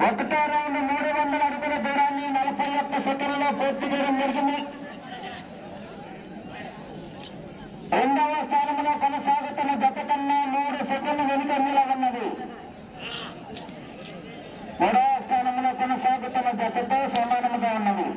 ఒకటో రౌండ్ మూడు వందల అడుగుల దూరాన్ని నలభై ఒక్క సెకండ్లో పూర్తి చేయడం జరిగింది రెండవ స్థానంలో కొనసాగుతున్న జత కన్నా మూడు సెకండ్లు వెనుకంజలో ఉన్నది మూడవ స్థానంలో కొనసాగుతున్న జతతో సమానముగా ఉన్నది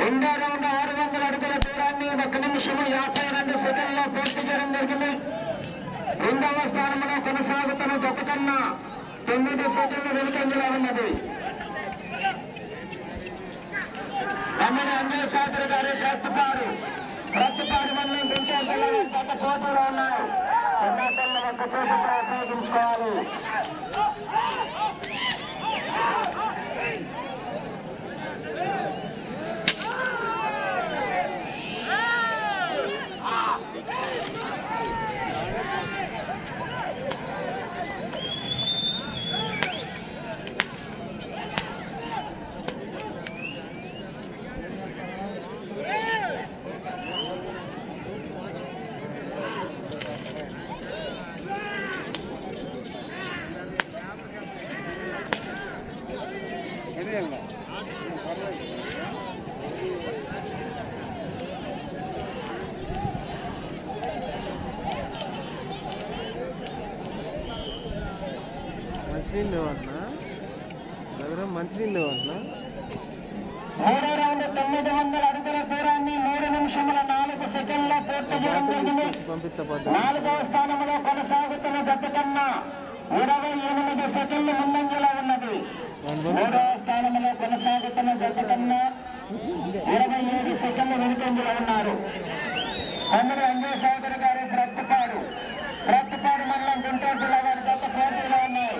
రెండో రౌండ్ ఆరు వందల అడుగుల దూరాన్ని ఒక నిమిషము యాభై రెండు సెకండ్లో పూర్తి చేయడం జరిగింది రెండవ స్థానంలో కొనసాగుతున్న జత కన్నా తొమ్మిది సెకండ్లు వెనుకంజలో ఉన్నది. తమ్ముడు అంజయ్ శాస్త్రి గారి ప్రస్తుతారు ప్రస్తుతారు మండలం గుంటూరు గత పోటీలో ఉన్నారు. చిన్నపిల్లలు ఒక్క చూపుతో ఉపయోగించుకోవాలి. మంచినీళ్ళు లేవన్నా? దగ్గర మంచినీళ్ళు లేవన్నా? మూడో రౌండ్ తొమ్మిది వందల అడుగుల దూరాన్ని మూడు నిమిషముల నాలుగు సెకండ్లో పూర్తి చేయడం జరిగింది. నాలుగవ స్థానంలో కొనసాగుతున్న జత కన్నా ఇరవై ఎనిమిది సెకండ్లు ముందంజలో ఉన్నది. మూడవ స్థానంలో కొనసాగుతున్న జత కన్నా ఇరవై ఏడు సెకండ్లు వెనుకంజలో ఉన్నారు. తమ్ముడు అంజయ్ సోదరి గారి ప్రత్తిపాడు ప్రత్తిపాడు మండలం గుంటూరు జిల్లా వారి జత పోటీలో ఉన్నాయి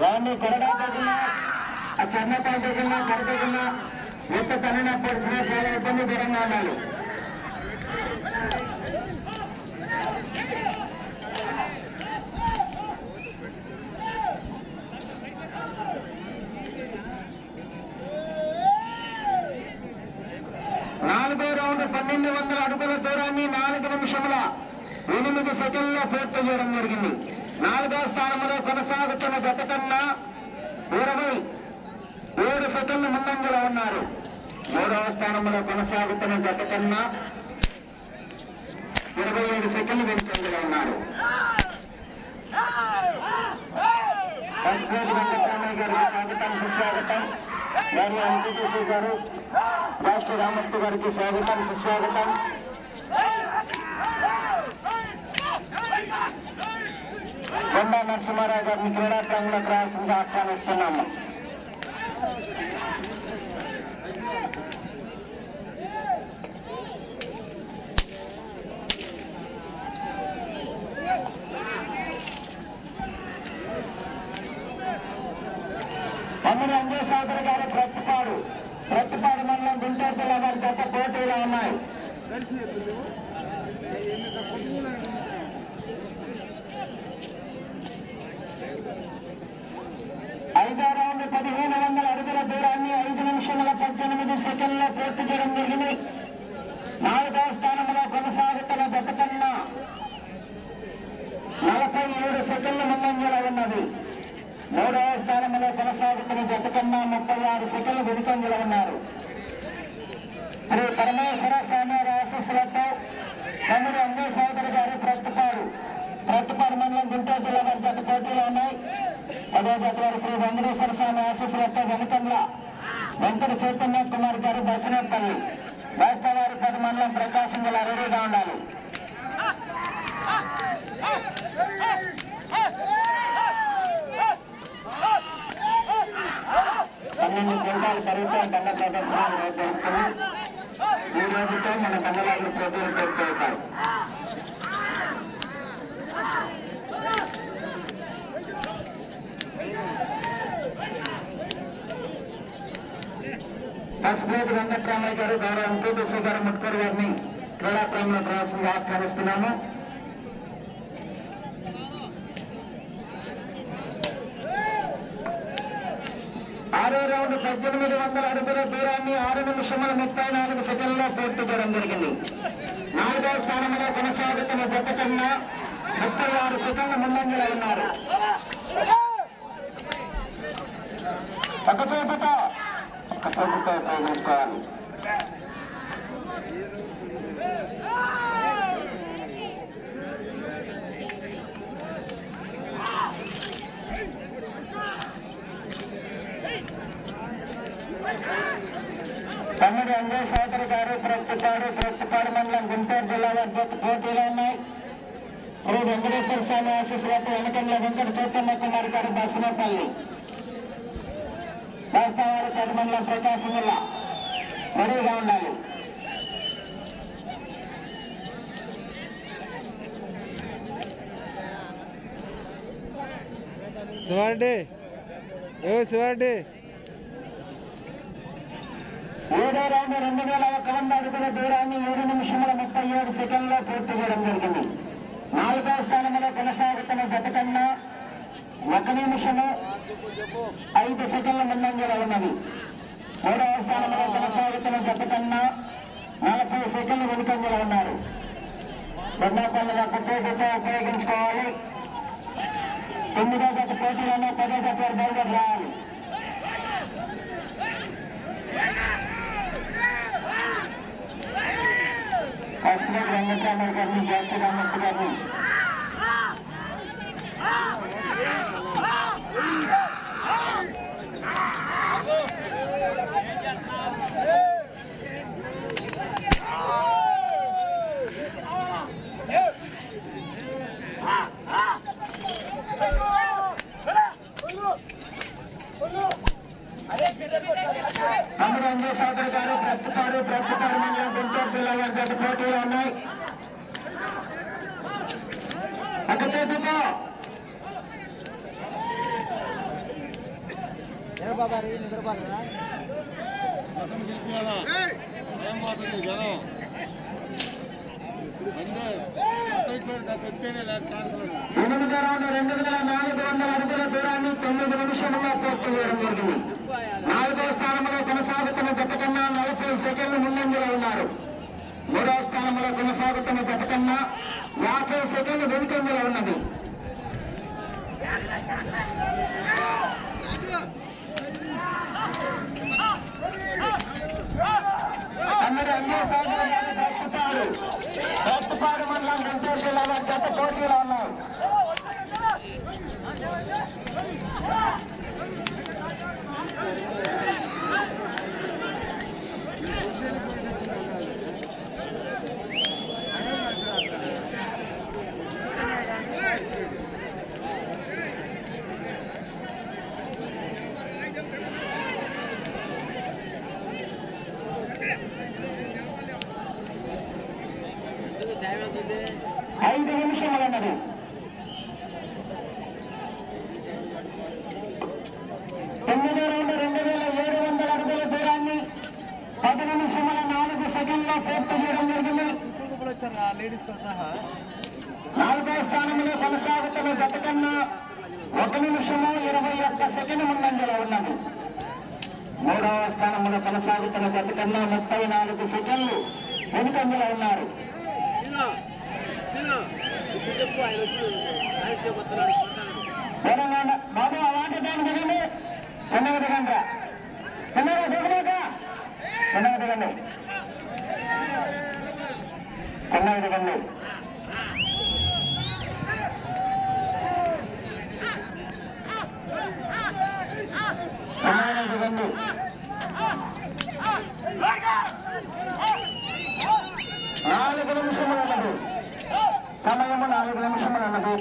వాడిని కొరడా తగిన ఆ చెన్నపల్లి తగిన కర తగిన ఎంత పనిన చాలా ఇబ్బంది దూరంగా ఉండాలి నాలుగో రౌండ్ పన్నెండు వందల అడుగుల దూరాన్ని నాలుగు నిమిషముల ఎనిమిది సెకండ్లో పూర్తి చేయడం జరిగింది. నాలుగో స్థానంలో కొనసాగుతున్న జత కన్నా సెకండ్లు ముందంజలో ఉన్నారు. మూడవ స్థానంలో కొనసాగుతున్న గత కన్నా ఇరవై ఏడు సెకండ్లు వెనుకంజలో ఉన్నారు. పసుపేటి వెంకటరామయ్య గారికి స్వాగతం సుస్వాగతం. మరియు ఎంపీటీసీ గారు రాష్ట్ర రామూర్తి గారికి స్వాగతం సుస్వాగతం. కొండా నరసింహారావు గారిని క్రీడా ప్రాంగణకు రావాల్సిందిగా ఆహ్వానిస్తున్నాము. చౌదరి గారి ప్రతిపాడు. ప్రతిపాడు మండలం గుంటూరు జిల్లా వారి జత పోటీలో ఉన్నాయి. సెకండ్లో చేయడం జరిగింది. నాలుగవ స్థానంలో కొనసాగుతున్న జత కన్నా నలభై ఏడు సెకండ్ల ముందంజలో ఉన్నది. మూడవ స్థానంలో కొనసాగుతున్న జత కన్నా ముప్పై ఆరు సెకండ్లు వెనుకంజలో ఉన్నారు. శ్రీ పరమేశ్వర స్వామి ఆశీస్సులతో తమ్ముడు అంజయ్ సోదరి గారు ప్రస్తుతారు ప్రస్తుతారు మండలం గుంటూరు జిల్లా వారి జత పోటీలు ఉన్నాయి. పదో జత వారి శ్రీ వెంకటేశ్వర స్వామి ఆశీస్సులతో వెనుకంలో వెంకట చైతన్య కుమార్ గారు దర్శనపల్లి వాస్తవారి పది మండలం ప్రకాశం జిల్లా రెడీగా ఉండాలి. పన్నెండు క్వింటాలు బరువుతో బండ ప్రదర్శనలు రోజు ఈ రోజుతో మన బండలాగులు ప్రజలు పూర్తవుతాయి పసుపేటి వెంకట్రామయ్య గారు గౌరవ వెంకటేశ్వర గారు ముట్కూరు గారిని క్రీడాప్రేమలో ప్రవేశంగా ఆహ్వానిస్తున్నాము. ఆరో రౌండ్ పద్దెనిమిది వందల అడుగుల దూరాన్ని ఆరు నిమిషముల ముప్పై నాలుగు సెకండ్లో పూర్తి చేయడం జరిగింది. నాలుగో స్థానంలో కొనసాగుతున్న జత కన్నా ముప్పై ఆరు సెకండ్ల ముందంజలో ఉన్నారు. ఒక చేపతో ఒక చేపతో ఉపయోగించుకోవాలి తమ్ముడు అంజయ్ సోదరి గారు ప్రస్తుతాడు ప్రస్తుతాడు మండలం గుంటూరు జిల్లా వద్ద పోటీలో ఉన్నాయి. శ్రీ వెంకటేశ్వర స్వామి ఆశీస్సులతో వెనకంలో వెంకట చైతన్య కుమార్ గారు దర్శనపల్లి వాస్తవాలు పది మండలం ప్రకాశం జిల్లా రెడీగా ఉండాలి. శివారెడ్డి. ఏ శివారెడ్డి? ఏడో రౌండ్ రెండు వేల ఒక వంద అడుగుల దూరాన్ని ఏడు నిమిషముల ముప్పై ఏడు సెకండ్లో పూర్తి చేయడం జరిగింది. నాలుగో స్థానంలో కొనసాగుతున్న జత కన్నా ఒక నిమిషము ఐదు సెకండ్ల ముందంజలో ఉన్నది. మూడవ స్థానంలో కొనసాగుతున్న జత కన్నా నలభై సెకండ్లు వెనుకంజలో ఉన్నారు. చెన్నాపల్లిగా కుట్టేటతో ఉపయోగించుకోవాలి. తొమ్మిదో జత పోటీలోనే పదో జత వారు తమ్ముడు అంజయ్ గారు ప్రస్తుతారు ప్రస్తుతారు మండలం గుంటూరు జిల్లా వారి జత పోటీలు ఉన్నాయి. ఒక చేతితో ఏం పోతుంది జనం పెట్టేనే రౌండ్ రెండు వేల నాలుగు వందల అడుగుల దూరాన్ని తొమ్మిది నిమిషంలో పూర్తి చేయడం జరిగింది నాలుగో స్థానంలో కొనసాగుతున్న జత కన్నా నలభై స్థానంలో ఉన్నారు. మూడవ స్థానంలో కొనసాగుతున్న జత కన్నా యాభై సెకండ్లు వెనుకంజలో ఉన్నది. అన్నది అన్నే సాగర్ గారి భక్తిపాడు మండలం గుంటూరు జిల్లాలో వారి జత పోటీలో ఉన్నారు ఐదు నిమిషములన్నది తొమ్మిదో రెండు రెండు వేల ఏడు వందల అడుగుల దూరాన్ని పది నిమిషముల నాలుగు సెకండ్లో పూర్తి చేయడం జరిగింది. నాలుగో స్థానంలో కొనసాగుతున్న గత కన్నా ఒక నిమిషము ఇరవై ఒక్క సెకండ్ ముందంజలో ఉన్నది. మూడవ స్థానంలో కొనసాగుతున్న గత కన్నా ముప్పై నాలుగు సెకండ్లు వెనుకంజలో ఉన్నారు. చెప్పు ఆయన వచ్చి ఆయన బాబు అలాంటి దాని దిగండి చిన్నగా దిగండి చిన్నగా ரெண்டாவது கண்ணு ரெண்டாவது கண்ணு ரெண்டாவது கண்ணு நான்கு நிமிஷம் உள்ளது சமயம் நான்கு நிமிஷம் உள்ளது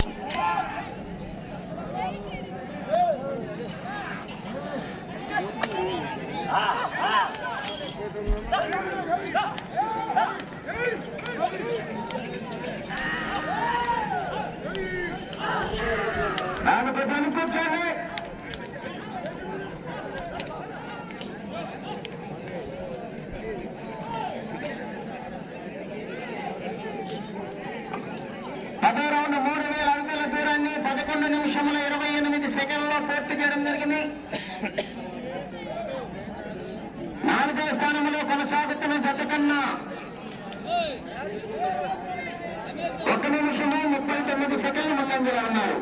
అన్నది నాలుగు కూర్చోండి పదో రౌండ్ మూడు వేల అడుగుల దూరాన్ని పదకొండు నిమిషముల ఇరవై ఎనిమిది సెకండ్లో పూర్తి చేయడం జరిగింది. స్థానంలో కొనసాగుతున్న జత కన్నా ఒక నిమిషము ముప్పై తొమ్మిది సెకండ్లు ముందంజలో ఉన్నారు.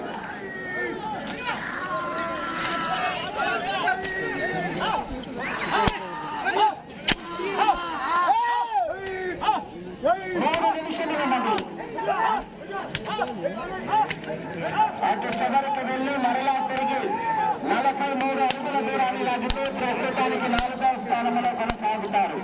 మూడు నిమిషములు ఉన్నది. అటు చివరికి వెళ్ళి మరలా తిరిగి నలభై మూడు అడుగుల దూరాన్ని లాగితే ప్రస్తుతానికి నాలుగవ స్థానంలో కొనసాగుతారు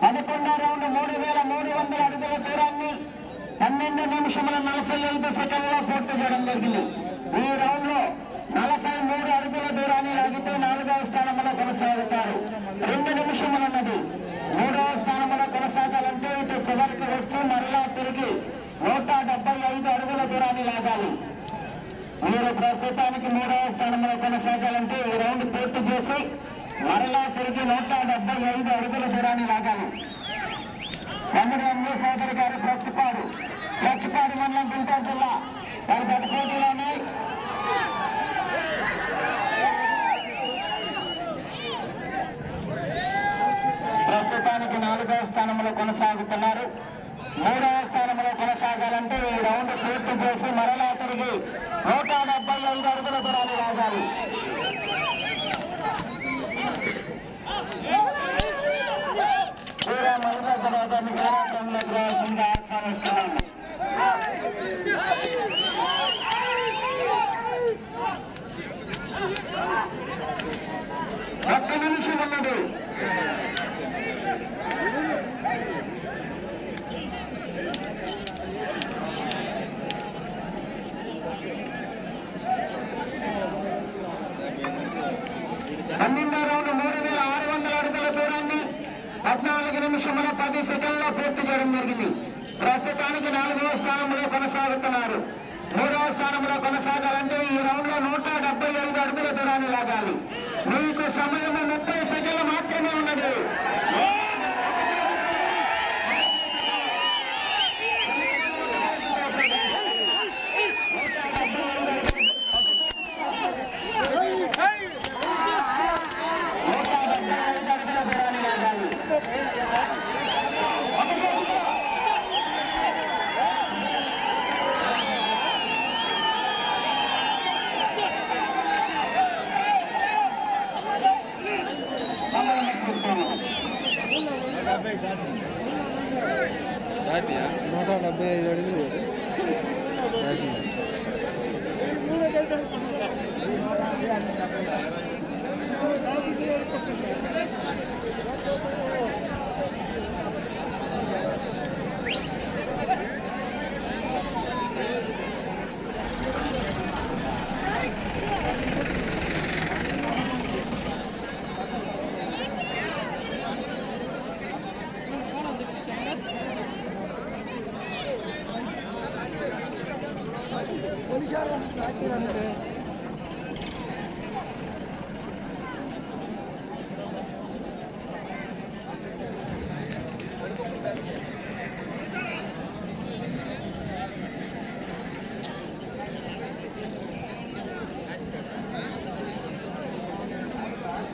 పదకొండో రౌండ్ మూడు వేల మూడు వందల అడుగుల దూరాన్ని పన్నెండు నిమిషముల నలభై ఐదు సెకండ్లో పూర్తి చేయడం జరిగింది. ఈ రౌండ్లో నలభై మూడు అడుగుల దూరాన్ని లాగితే నాలుగవ స్థానంలో కొనసాగుతారు. రెండు నిమిషములున్నది. మూడవ స్థానంలో కొనసాగాలంటే ఇటు చివరికి వచ్చి మరలా తిరిగి నూట డెబ్బై ఐదు అడుగుల దూరాన్ని లాగాలి. మీరు ప్రస్తుతానికి మూడవ స్థానంలో కొనసాగాలంటే ఈ రౌండ్ పూర్తి చేసి మరలా తిరిగి నూట డెబ్బై ఐదు అడుగుల దూరాన్ని లాగాలి. తమ్ముడు ఎంఏ సోదరి గారు ప్రతిపాడు. ప్రతిపాడు మండలం గుంటూరు జిల్లా. వారి గత పోటీలోనే ప్రస్తుతానికి నాలుగవ స్థానంలో కొనసాగుతున్నారు. మూడవ స్థానంలో కొనసాగాలంటే ఈ రౌండ్ పూర్తి చేసి మరలా తిరిగి నూట డెబ్బై ఐదు అడుగుల దూరాన్ని రాగాలి వీర మహిళా జనాభాని పోరాటంలోకి రావాల్సిందిగా ఆహ్వానిస్తున్నాను ఒక్క నిమిషం ఉన్నది పన్నెండో మూడు వేల ఆరు వందల అడుగుల దూరాన్ని పద్నాలుగు నిమిషముల పది సెకండ్లో పూర్తి చేయడం జరిగింది. ప్రస్తుతానికి నాలుగవ స్థానంలో కొనసాగుతున్నారు. మూడవ స్థానంలో కొనసాగాలంటే ఈ రౌండ్లో నూట డెబ్బై ఐదు అడుగుల దూరాన్ని లాగాలి. మీకు సమయం ముప్పై సెకండ్లు మాత్రమే ఉన్నది నూట డెబ్బై ఐదు అడుగుల దూరాన్ని లాగాలి సమయం పూర్తయింది. దాటియా నూట డెబ్బై ఐదు అడుగులు దాటింది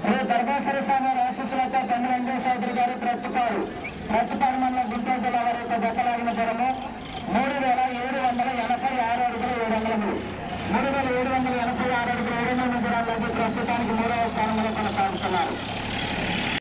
శ్రీ ధర్మేశ్వర స్వామి ఆశీస్సులతో బండి చౌదరి గారు ప్రతిపాడు. ప్రతిపాడు మండలం గుంటూరు జిల్లా వారి యొక్క దక్కలాగిన దూరము మూడు వేల ఏడు వందల ఎనభై ఆరు అడుగులు ఏడు వందలములు మూడు. వేల ఏడు వందల ఎనభై ఆరు అడుగులు ఏడు వందల దూరాల్లో ప్రస్తుతానికి మూడవ స్థానంలో కొనసాగుతున్నారు.